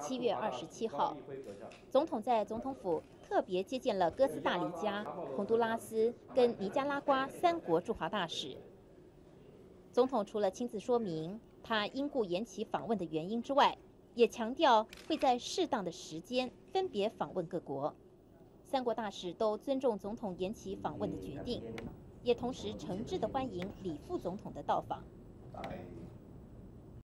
七月二十七号总统在总统府特别接见了哥斯达黎加洪都拉斯跟尼加拉瓜三国驻华大使。总统除了亲自说明他因故延期访问的原因之外也强调会在适当的时间分别访问各国。三国大使都尊重总统延期访问的决定也同时诚挚的欢迎李副总统的到访。